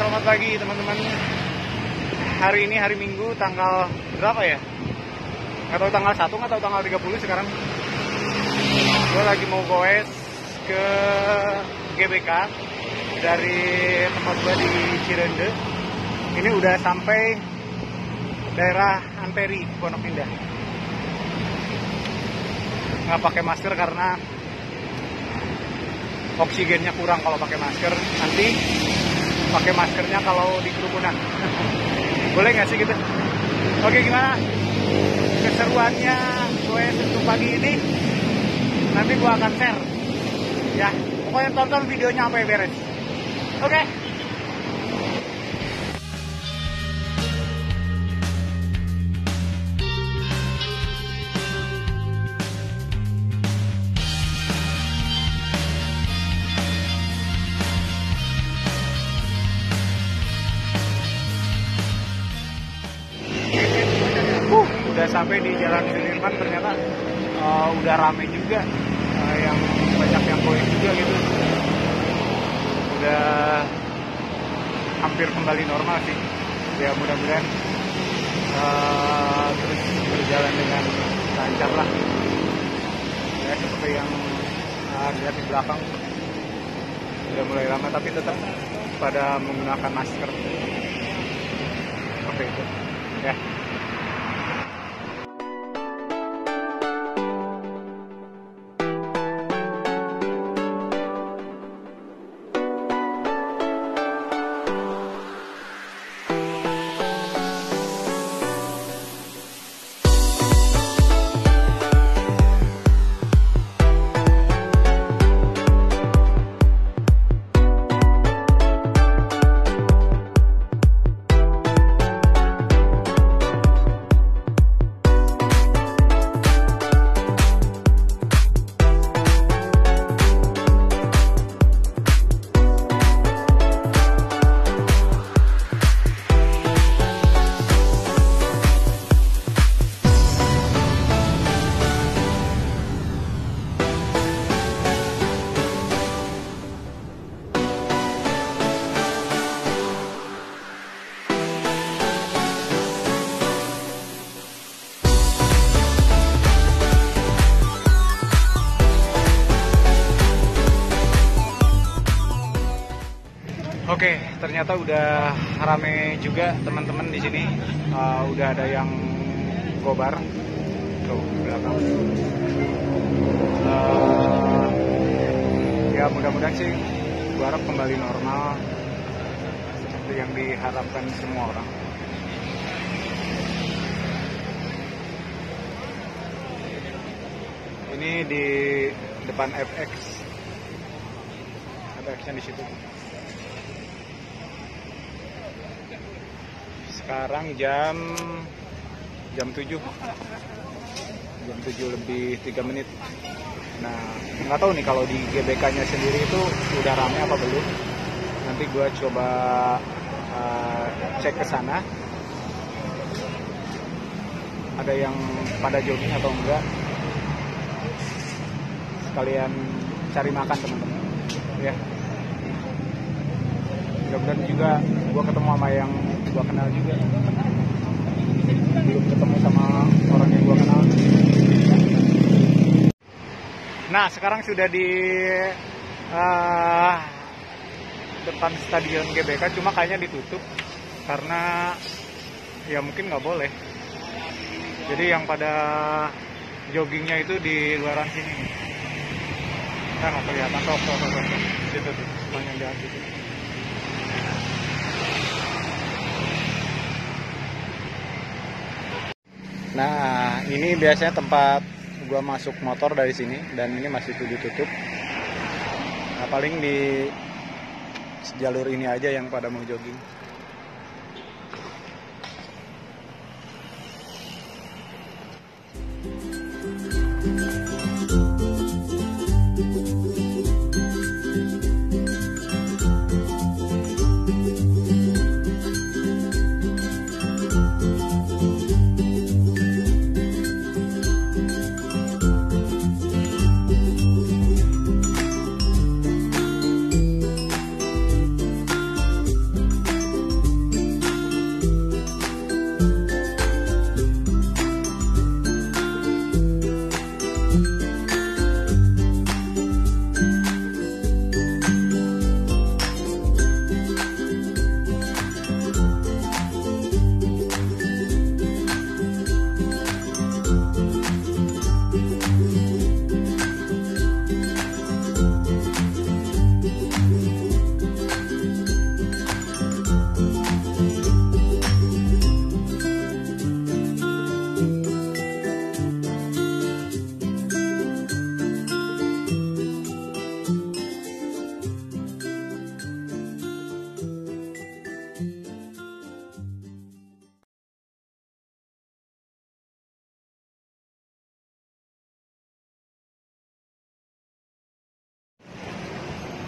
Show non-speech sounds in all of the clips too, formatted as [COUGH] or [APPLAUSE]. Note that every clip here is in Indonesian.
selamat pagi teman-teman. Hari ini hari Minggu tanggal berapa ya? Tahu tanggal 1 nggak tahu tanggal 30 sekarang. Gue lagi mau goes ke GBK dari tempat gue di Cirende. Ini udah sampai daerah Amperi, Pondok Indah. Nggak pakai masker karena oksigennya kurang kalau pakai masker. Nanti pakai maskernya kalau di kerumunan. [LAUGHS] Boleh nggak sih gitu? Oke gimana? Keseruannya gue untuk pagi ini nanti gue akan share. Ya, pokoknya tonton videonya sampai beres. Oke. Uh, sampai di Jalan Sudirman ternyata uh, udah rame juga uh, yang banyak yang going juga gitu. Udah hampir kembali normal sih. Ya mudah-mudahan uh, terus berjalan dengan lancar lah. Ya seperti yang uh, lihat di belakang udah mulai lama tapi tetap pada menggunakan masker. Seperti itu. Ya. Ternyata udah rame juga teman-teman di sini. Uh, udah ada yang gobar. Tuh, belakang. Uh, ya mudah-mudahan sih gua harap kembali normal seperti yang diharapkan semua orang. Ini di depan FX. Ada X-nya di situ. Sekarang jam jam 7 jam 7 lebih 3 menit. Nah nggak tahu nih kalau di GBK nya sendiri itu udah rame apa belum. Nanti gue coba uh, cek ke sana. Ada yang pada jogging atau enggak? Sekalian cari makan teman-teman. Ya. Mudah-mudahan juga gue ketemu sama yang gue kenal juga. Belum ketemu sama orang yang gue kenal. Nah sekarang sudah di uh, depan stadion GBK cuma kayaknya ditutup karena ya mungkin nggak boleh. Jadi yang pada joggingnya itu di luaran sini. Nah nggak kelihatan. Sok sok situ tuh banyak jalan situ Nah, ini biasanya tempat gua masuk motor dari sini dan ini masih ditutup. Nah, paling di jalur ini aja yang pada mau jogging.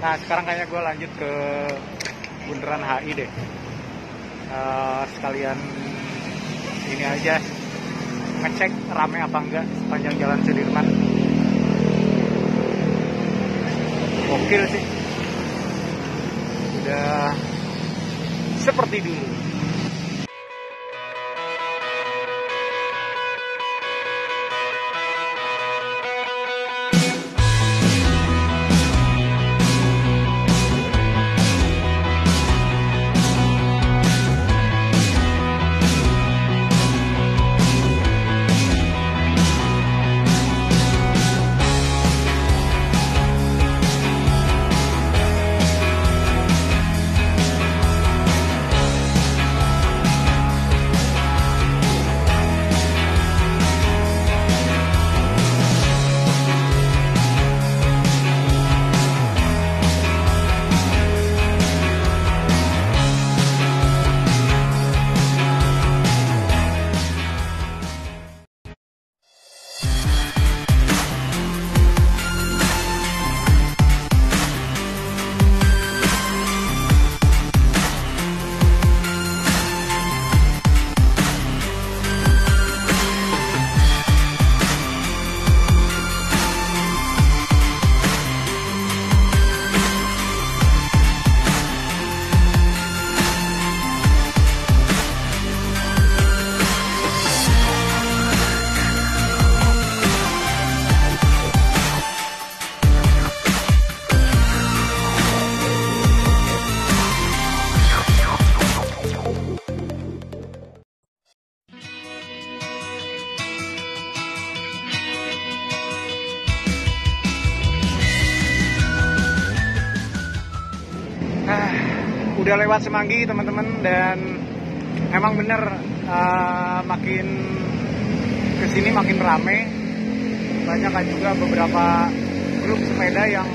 Nah sekarang kayaknya gue lanjut ke bundaran HI deh. Uh, sekalian ini aja ngecek rame apa enggak sepanjang jalan Sudirman. Gokil sih. Udah seperti dulu. Lewat Semanggi teman-teman dan emang bener uh, makin ke sini makin rame. Banyak kan juga beberapa grup sepeda yang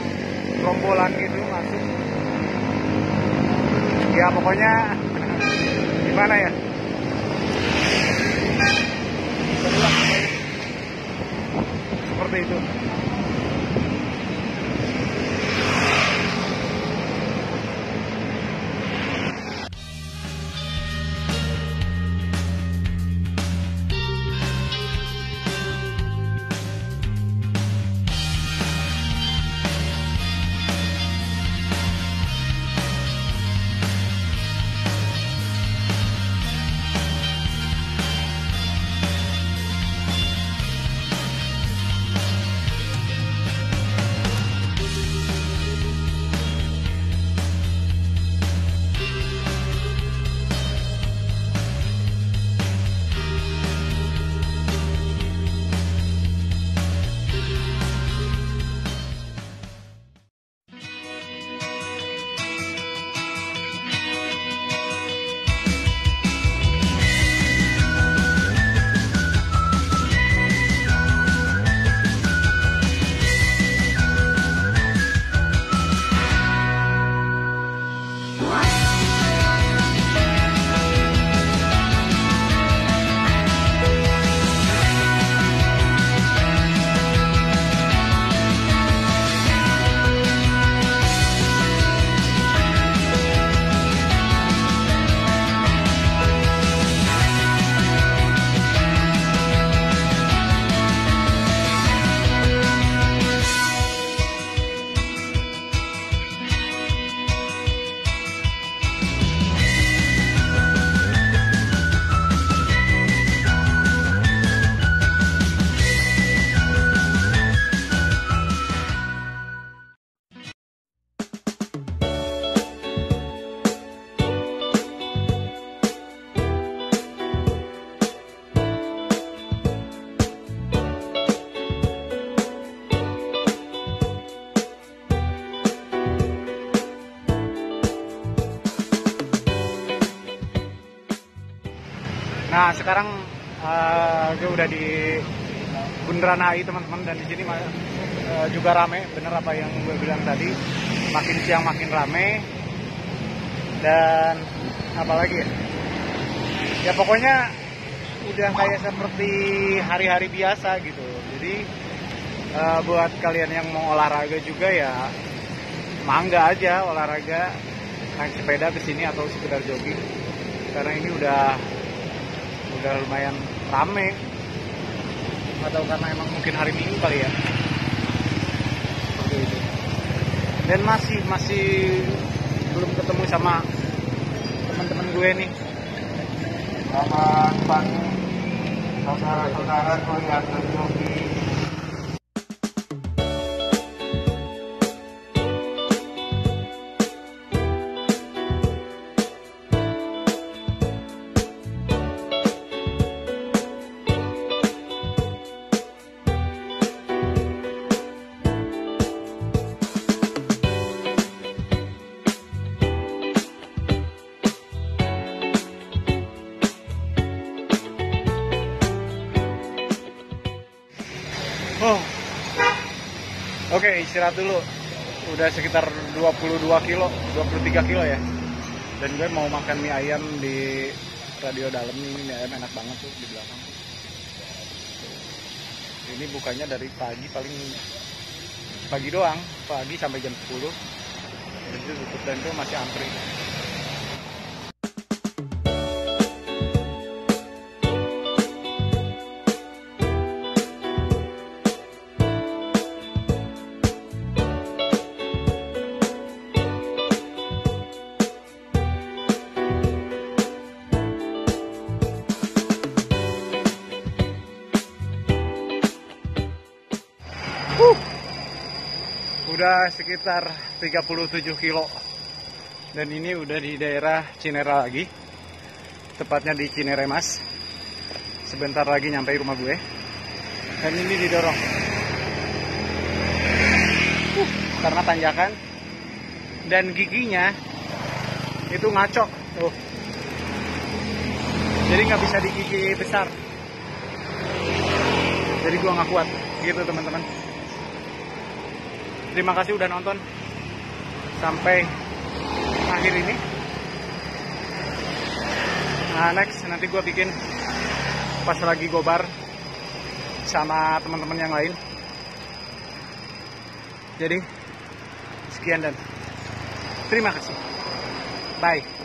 rombolan gitu masuk. Ya pokoknya [LAUGHS] gimana ya? Seperti itu Nah sekarang uh, gue udah di Bundaran HI teman-teman dan di sini uh, juga rame, bener apa yang gue bilang tadi, makin siang makin rame. Dan apalagi ya, ya pokoknya udah kayak seperti hari-hari biasa gitu. Jadi uh, buat kalian yang mau olahraga juga ya mangga aja olahraga. Naik sepeda ke sini atau sekedar jogging. Karena ini udah udah lumayan rame. Atau karena emang mungkin hari minggu kali ya. Seperti itu. Dan masih masih belum ketemu sama teman-teman gue nih. Selamat pagi. Saudara-saudara gue yang Oh. Oke, istirahat dulu. Udah sekitar 22 kilo, 23 kilo ya. Dan gue mau makan mie ayam di radio dalam ini mie ayam enak banget tuh di belakang. Ini bukanya dari pagi paling pagi doang, pagi sampai jam 10. Dan itu tutup dan itu masih antri. Udah sekitar 37 kilo. Dan ini udah di daerah Cinere lagi. Tepatnya di Cinere Mas. Sebentar lagi nyampe rumah gue. Dan ini didorong. Huh, karena tanjakan. Dan giginya itu ngaco. Tuh. Jadi nggak bisa digigi besar. Jadi gua nggak kuat. Gitu teman-teman. Terima kasih udah nonton sampai akhir ini. Nah, next nanti gue bikin pas lagi gobar sama teman-teman yang lain. Jadi sekian dan terima kasih. Bye.